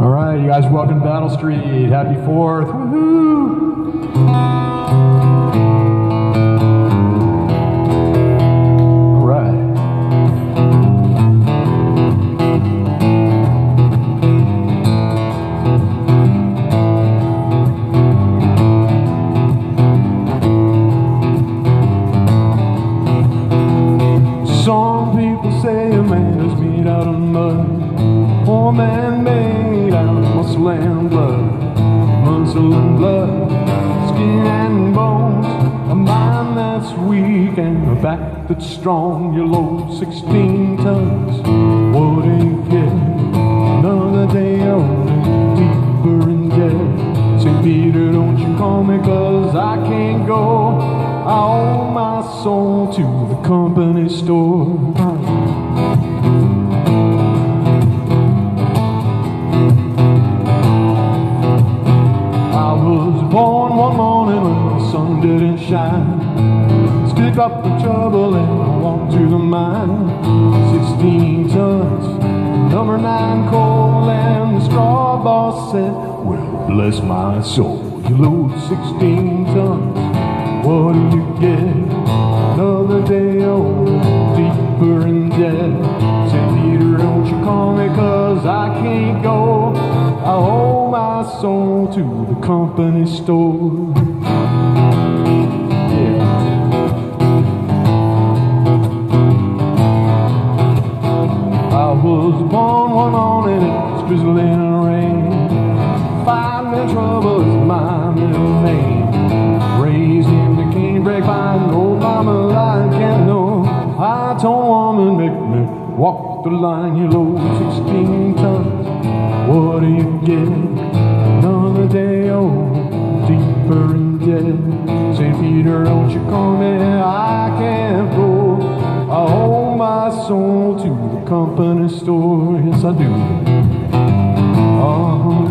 All right, you guys, welcome to Battle Street. Happy 4th. Woohoo! That's strong. You load 16 tons. You get? Another day older, deeper in debt. St. Peter, don't you call me, cause I can't go. I owe my soul to the company store. I was born one morning when the sun didn't shine. Stick up the trouble and I walked to the mine. Sixteen tons, number nine coal, and the straw boss said, Well, bless my soul, you load sixteen tons. What do you get? Another day old, deeper in debt. St. Peter, don't you call me, cause I can't go. I owe my soul to the company store. Born one morning, it was drizzling rain. In trouble is my middle name. Raised in the canebrake by an old mama like and no high tone woman make me walk the line. You load 16 tons, what do you get? Another day old, deeper in debt. St. Peter, don't you call me, I can't go. I owe my soul to company store, yes I do. Uh-huh.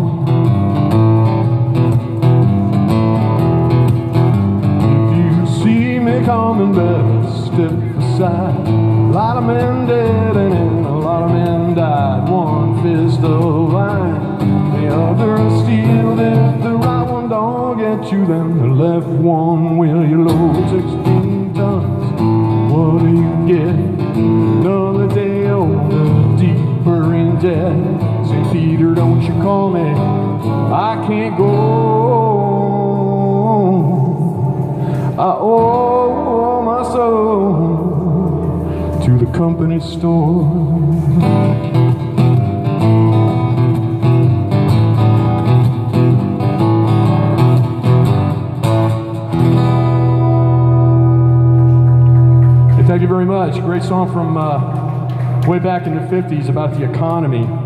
If you see me coming, better step aside. A lot of men dead and a lot of men died. One fist of iron, the other of steel. If the right one don't get you, then the left one will. You load 16 tons. What do you get? Deeper. St. Peter, don't you call me? I can't go. I owe my soul to the company store. Thank you very much. Great song from uh, way back in the 50s about the economy.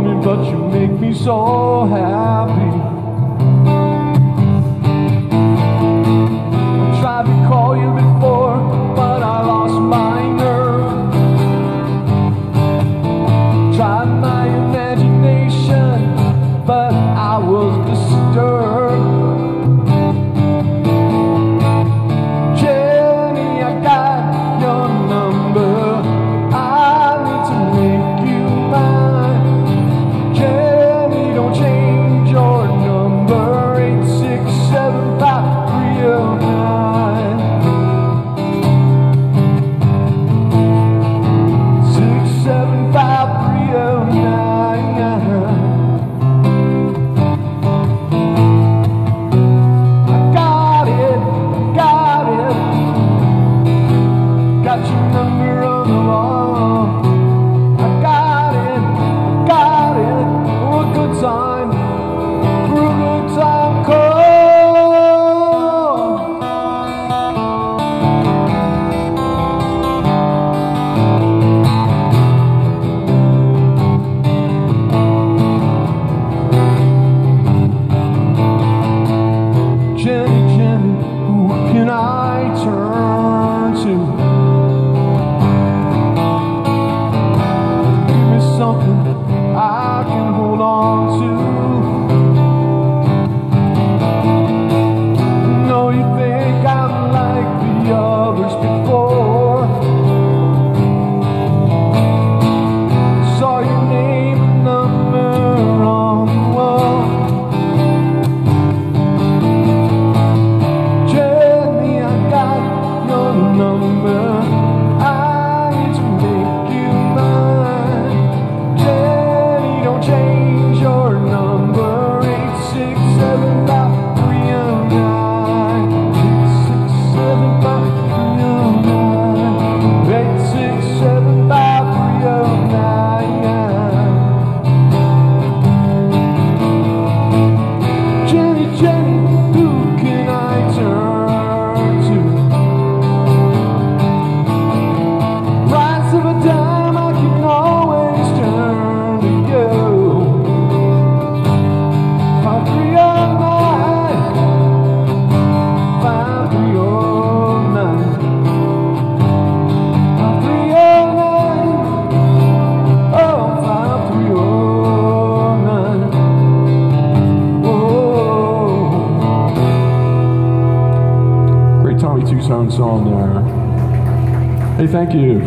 Me, but you make me so happy. I tried to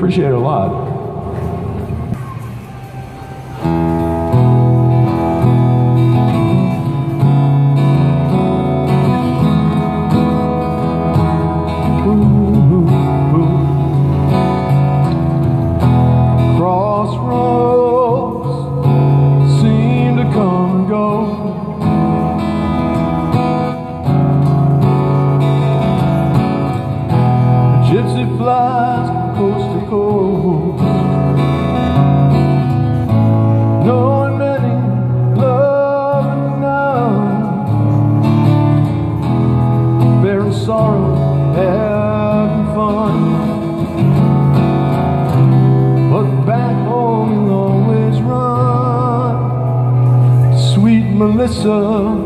appreciate it a lot. so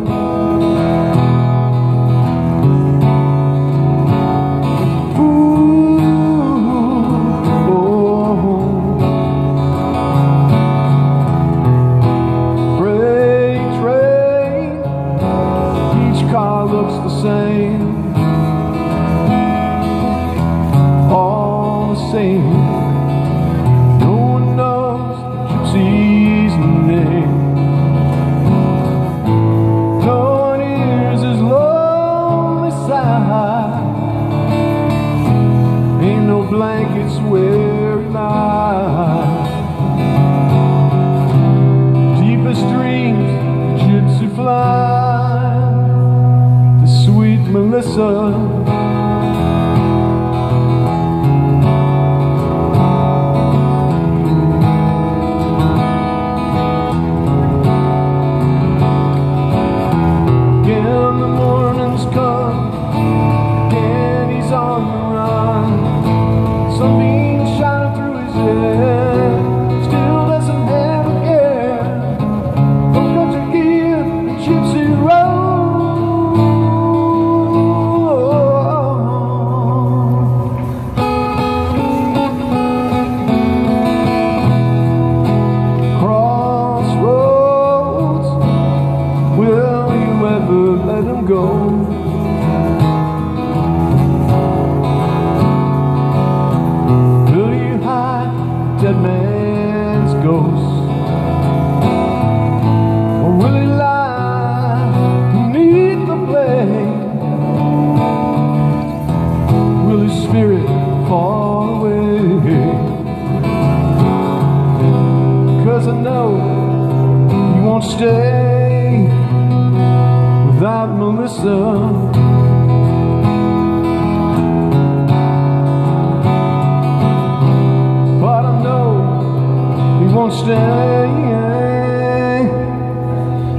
won't stay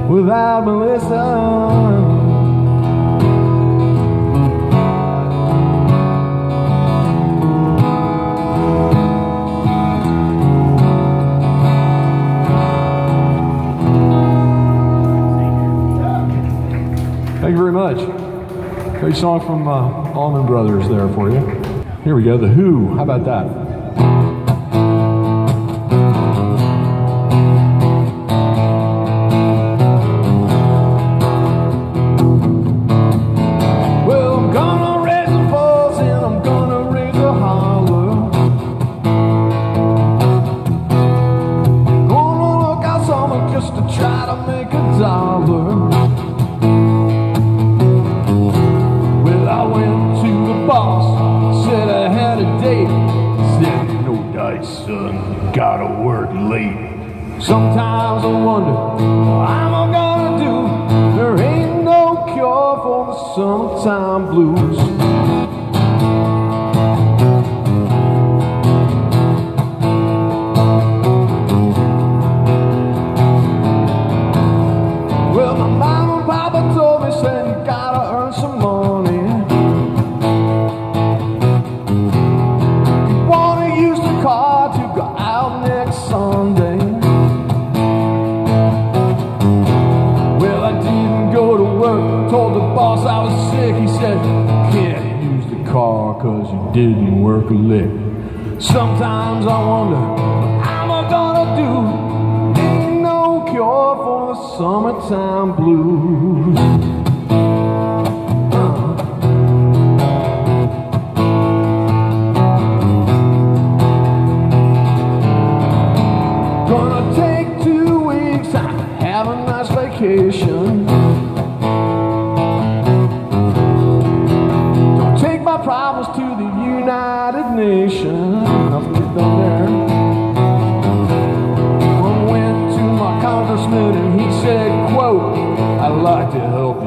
without Melissa. Thank you very much. Great song from uh, Allman Brothers there for you. Here we go, The Who. How about that? I'm all gonna do. There ain't no cure for the summertime blues. Sometimes I wonder how am I gonna do? Ain't no cure for the summertime blues.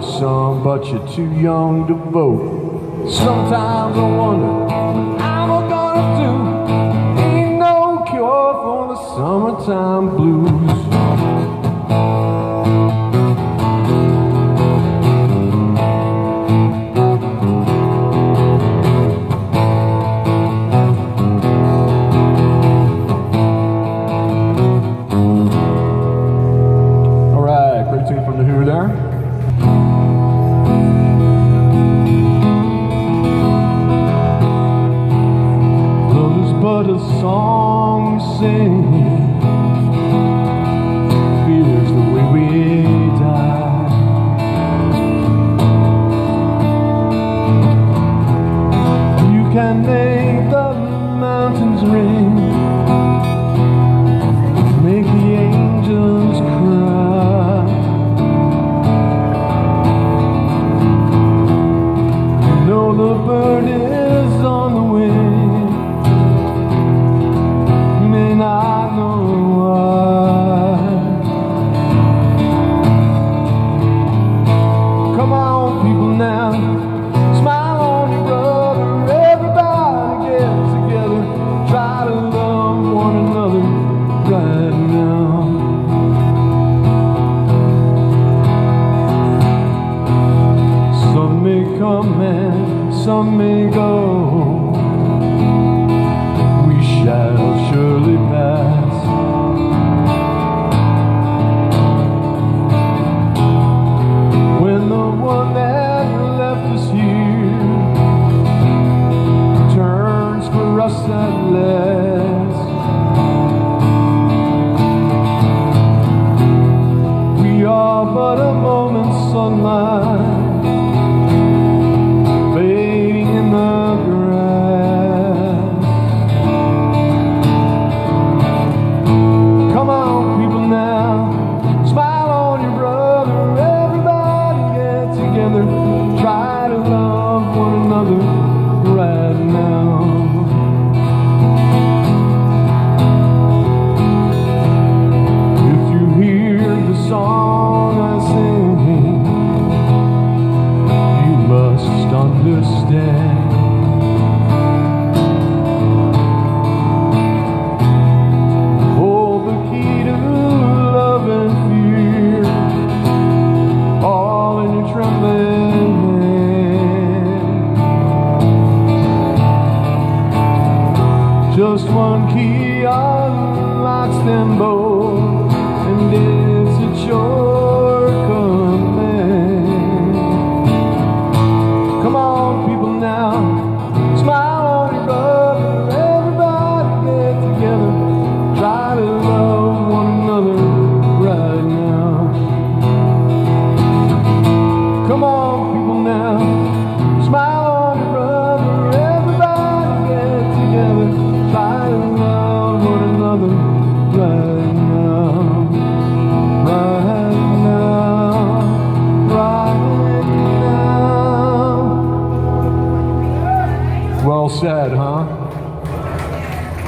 some, but you're too young to vote. Sometimes I wonder the burden.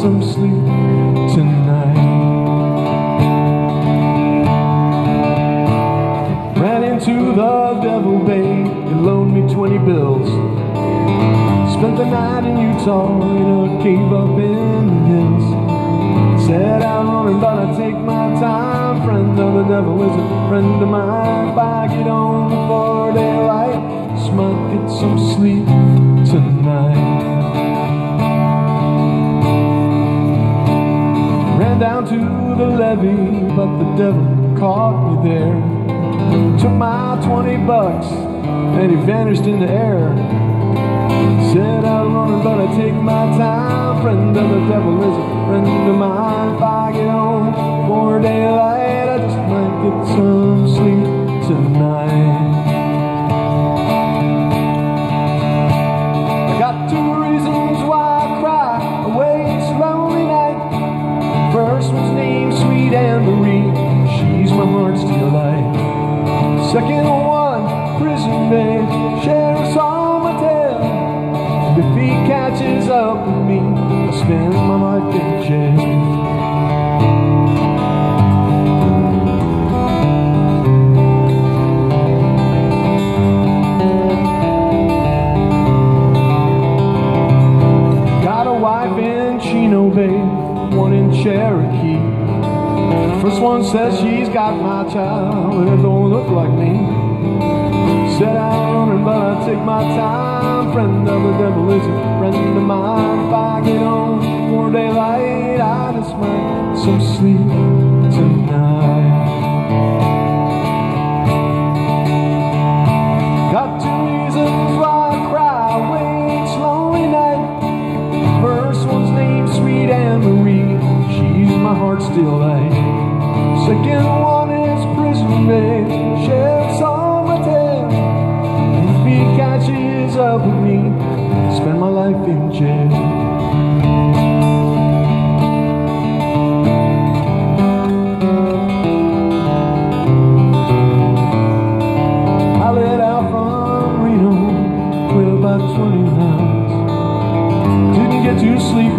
some sleep tonight. Ran into the devil, babe. He loaned me 20 bills. Spent the night in Utah In a cave up in the hills. Said I wanted but I take my time. Friend of the devil is a friend of mine. If I get on before daylight Just some sleep. Levee, but the devil caught me there. Took my 20 bucks and he vanished in the air. Said I'm running, but I take my time. Friend of the devil is a friend of mine. If I get home before daylight, I just might get some sleep tonight. First one in Cherokee. This one says she's got my child, but it don't look like me. Said I'm running, but I take my time. Friend of the devil is a friend of mine. If I get home before daylight, just might get some sleep tonight. Got two reasons why I cry away each lonely night. First one's named Sweet Anne Marie. She's my heart's delight. Second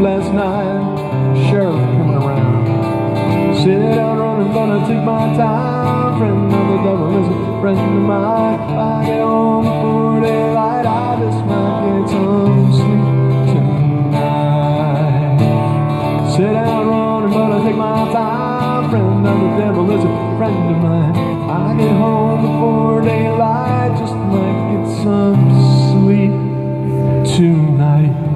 last night. Sheriff coming around. Sit I'm running, but I take my time. Friend of the devil is a friend of mine. I get home before daylight, I just might get some sleep tonight. Said I'm running, but I take my time. Friend of the devil is a friend of mine. I get home before daylight, just might get some sleep tonight.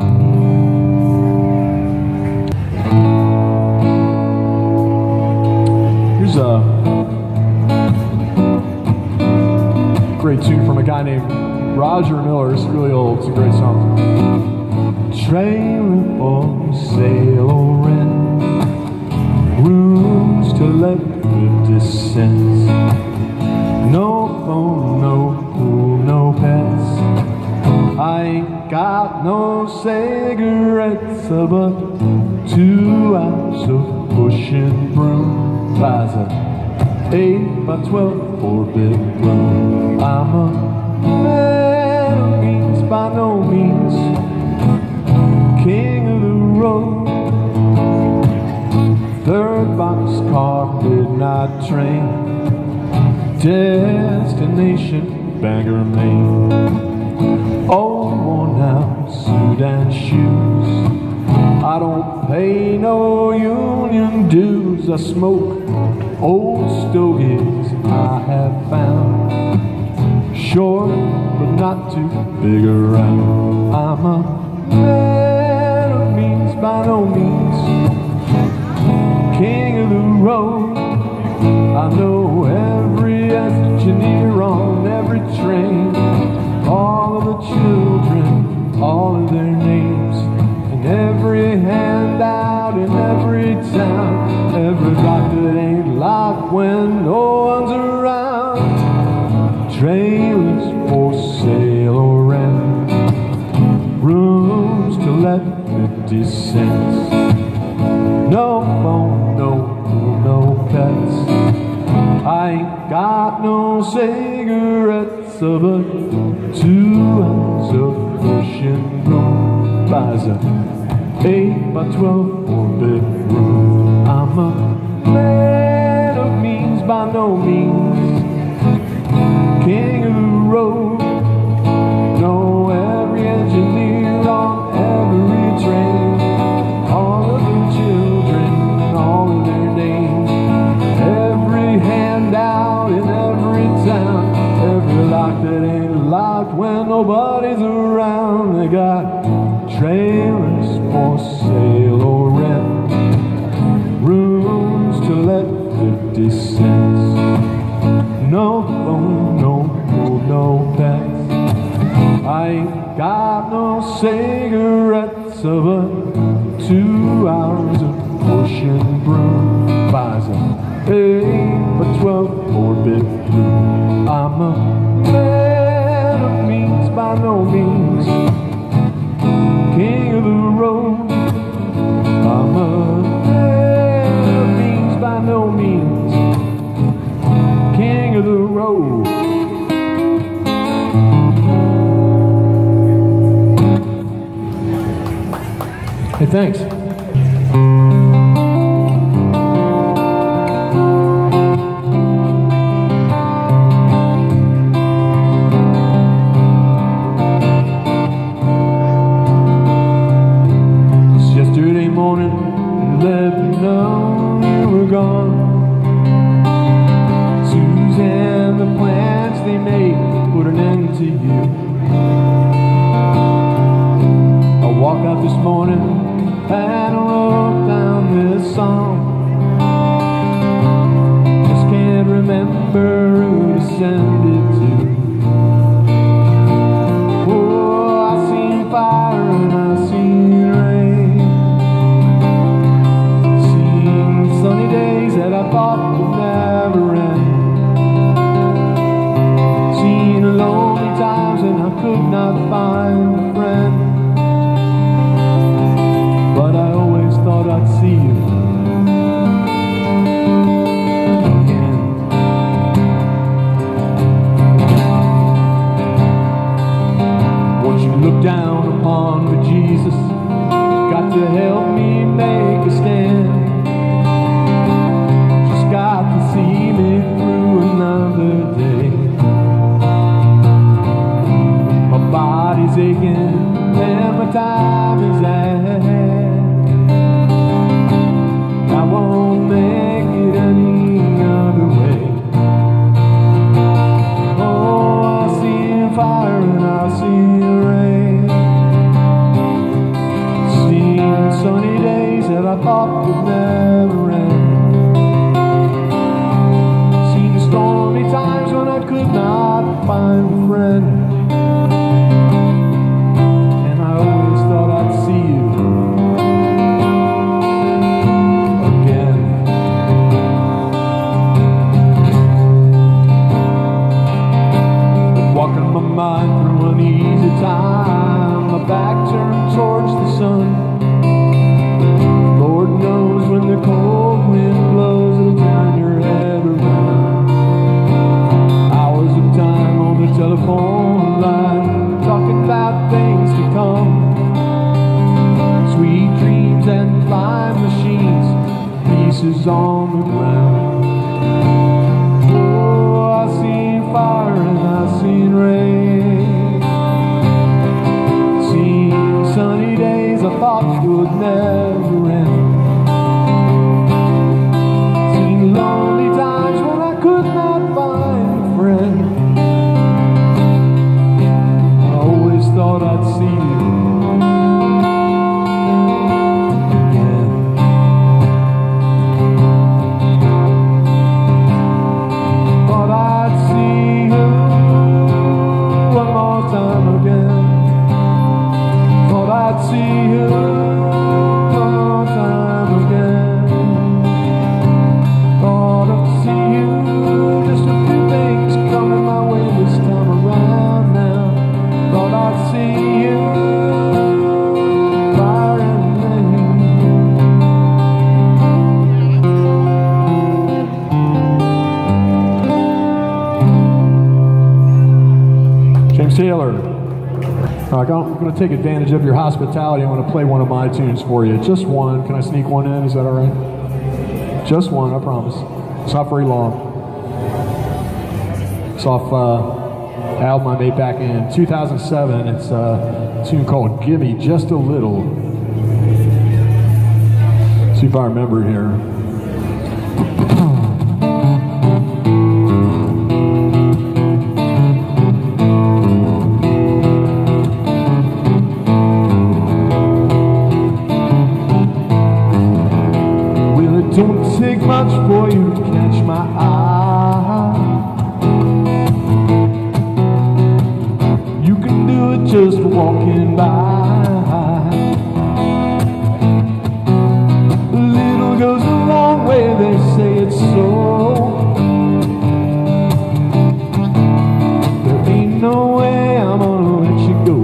Great tune from a guy named Roger Miller. It's really old. It's a great song. Trailer sale or rent, rooms to let with cents. No phone, no pool, no pets. I ain't got no cigarettes, but two hours of pushing broom buys a eight by twelve four bedroom. I'm a of means by no means king of the road. Third box boxcar, midnight train, destination Bangor, Maine. Old worn out suit and shoes. I don't pay no union dues. I smoke old stogies I have found. Short, but not too big around. I'm a man of means by no means. King of the road. I know every engineer on every train. All of the children, all of their names. And every handout in every town. Every doctor that ain't locked when no one's around. Trailers for sale or rent. Rooms to let 50 cents. No phone, no food, no pets. I ain't got no cigarettes, but two ounce of pushing broom buys a eight by twelve four bedroom. I'm a man by no means, king of To help me make a stand? Just got to see me through another day. My body's aching and my time is I thought would never end. Seen stormy times when I could not find a friend. Walking my mind through an easy time Is on the ground. Taylor. All right, I'm going to take advantage of your hospitality. I'm going to play one of my tunes for you. Just one. Can I sneak one in? Is that all right? Just one, I promise. It's not very long. It's off uh, album I made back in 2007. It's a tune called Gimme Just a Little. See if I remember here. much for you to catch my eye. You can do it just walking by. Little goes a long way, they say it's so. There ain't no way I'm gonna let you go.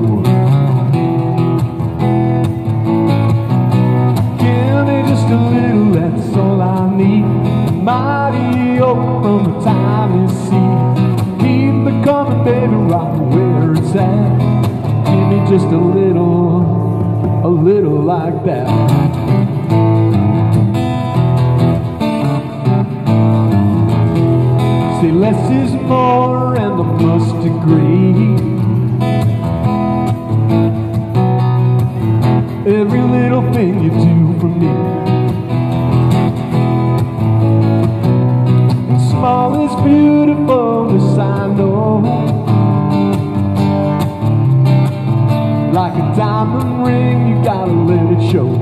Give me just a little mighty open the time you see. Keep it coming, baby, right where it's at. Give me just a little, a little like that. Say less is more and I must agree Every little thing you do for me gotta let it show.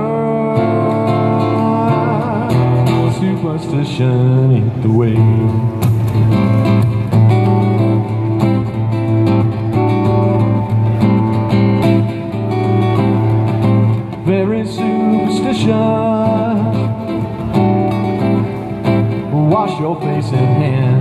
world. Superstition ain't the way. Very superstition. Wash your face and hands.